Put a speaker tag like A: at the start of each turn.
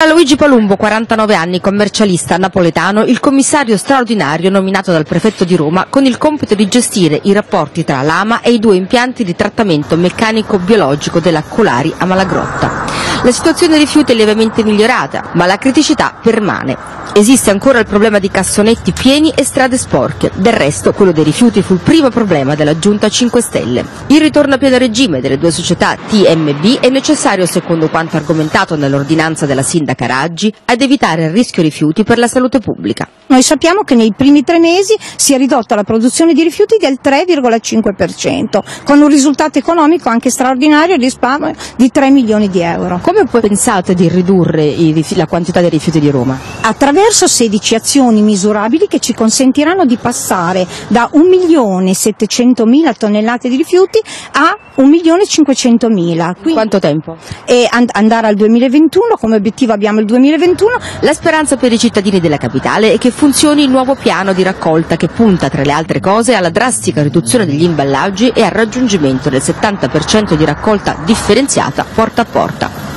A: A Luigi Palumbo, 49 anni, commercialista napoletano, il commissario straordinario nominato dal prefetto di Roma con il compito di gestire i rapporti tra l'AMA e i due impianti di trattamento meccanico-biologico della Colari a Malagrotta. La situazione rifiuti è lievemente migliorata, ma la criticità permane. Esiste ancora il problema di cassonetti pieni e strade sporche. Del resto, quello dei rifiuti fu il primo problema della Giunta 5 Stelle. Il ritorno a pieno regime delle due società TMB è necessario, secondo quanto argomentato nell'ordinanza della sindaca Raggi, ad evitare il rischio rifiuti per la salute pubblica.
B: Noi sappiamo che nei primi tre mesi si è ridotta la produzione di rifiuti del 3,5%, con un risultato economico anche straordinario di risparmio di 3 milioni di euro.
A: Come pensate di ridurre la quantità dei rifiuti di Roma?
B: Attraverso 16 misurabili che ci consentiranno di passare da 1.700.000 tonnellate di rifiuti a 1.500.000.
A: Quanto tempo?
B: E and andare al 2021, come obiettivo abbiamo il 2021.
A: La speranza per i cittadini della capitale è che funzioni il nuovo piano di raccolta che punta, tra le altre cose, alla drastica riduzione degli imballaggi e al raggiungimento del 70% di raccolta differenziata porta a porta.